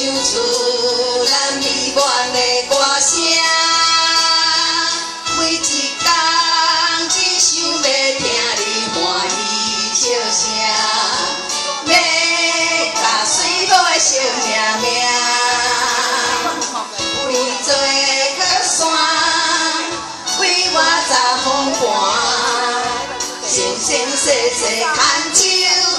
唱出咱美满的歌声。每一天只想要听你欢喜笑声，要甲水果的小命命，为做靠山，为我遮风寒，生生世世牵手。